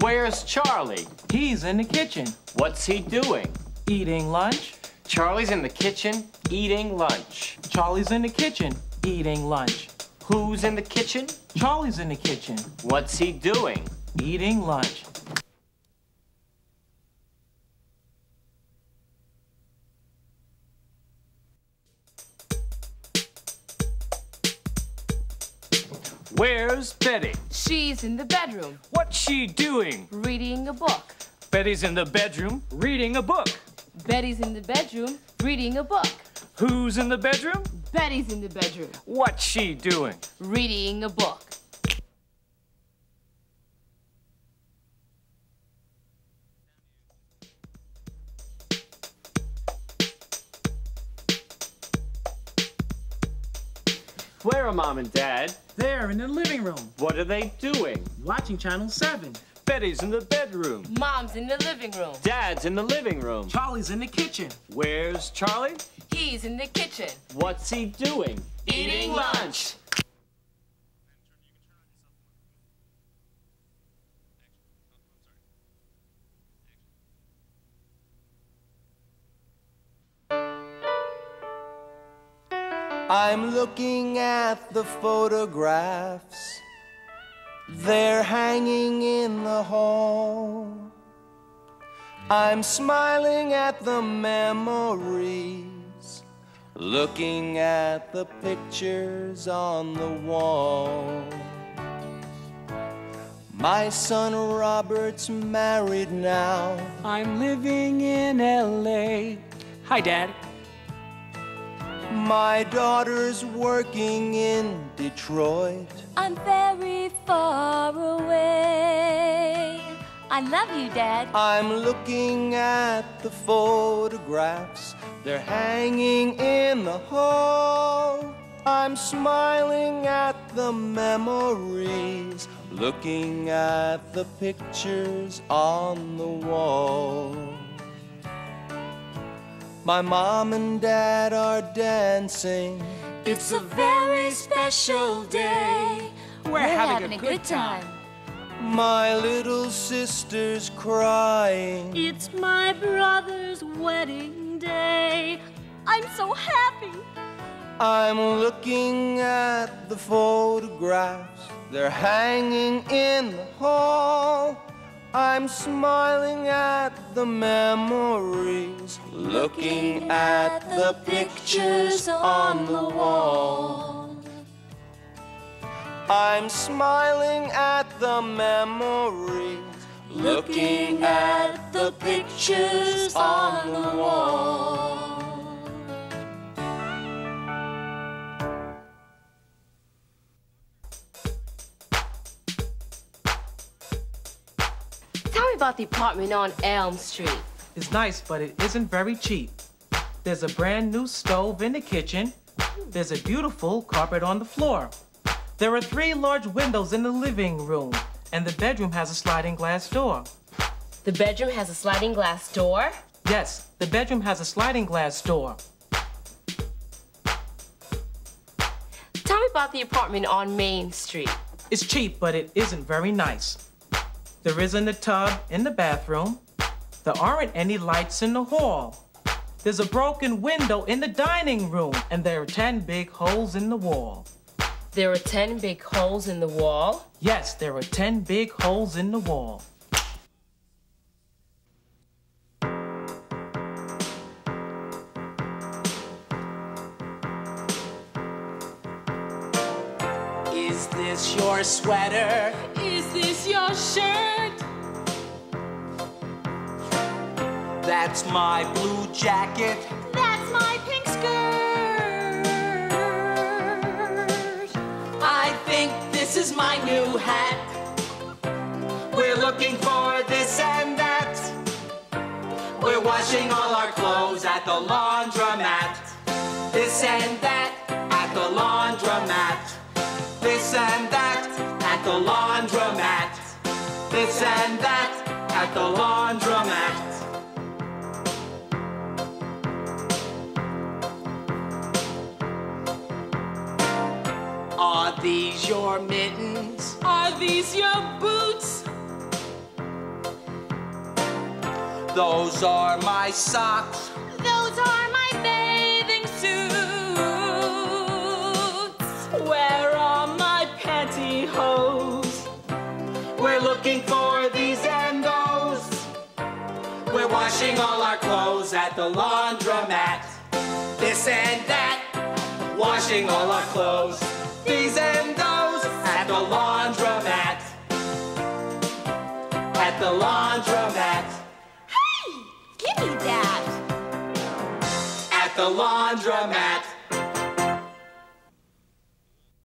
Where's Charlie? He's in the kitchen, What's he doing? eating lunch. Charlie's in the kitchen eating lunch. Charlie's in the kitchen, eating lunch. Who's in the kitchen? Charlie's in the kitchen, What's he doing? eating lunch. Where's Betty? She's in the bedroom, What's she doing? reading a book. Betty's in the bedroom reading a book. Betty's in the bedroom, reading a book. Who's in the bedroom? Betty's in the bedroom, What's she doing? reading a book. Where are mom and dad? They're in the living room, What are they doing? watching Channel 7. Betty's in the bedroom. Mom's in the living room. Dad's in the living room. Charlie's in the kitchen. Where's Charlie? He's in the kitchen, What's he doing? Eating lunch. I'm looking at the photographs. They're hanging in the hall. I'm smiling at the memories, looking at the pictures on the wall. My son Robert's married now. I'm living in LA. Hi, Dad. My daughter's working in Detroit. I'm very far away. I love you, Dad. I'm looking at the photographs. They're hanging in the hall. I'm smiling at the memories, looking at the pictures on the wall. My mom and dad are dancing. It's a very special day. We're, having, a good time. My little sister's crying. It's my brother's wedding day. I'm so happy. I'm looking at the photographs. They're hanging in the hall. I'm smiling at the memories, looking at the pictures on the wall. I'm smiling at the memories, looking at the pictures on the wall. About the apartment on Elm Street. It's nice, but it isn't very cheap. There's a brand new stove in the kitchen. There's a beautiful carpet on the floor. There are three large windows in the living room, and the bedroom has a sliding glass door. The bedroom has a sliding glass door. Yes, the bedroom has a sliding glass door. Tell me about the apartment on Main Street. It's cheap, but it isn't very nice. There isn't a tub in the bathroom. There aren't any lights in the hall. There's a broken window in the dining room, and there are 10 big holes in the wall. There are 10 big holes in the wall. Yes, there are 10 big holes in the wall. Is this your sweater? That's my blue jacket. That's my pink skirt. I think this is my new hat. We're looking for this and that. We're washing all our clothes at the laundromat. This and that at the laundromat. This and that at the laundromat. This and that at the laundromat. These your mittens? Are these your boots? Those are my socks. Those are my bathing suits. Where are my pantyhose? We're looking for these and those. We're washing all our clothes at the laundromat. This and that. Washing all our clothes. At the laundromat. Hey, give me that. At the laundromat.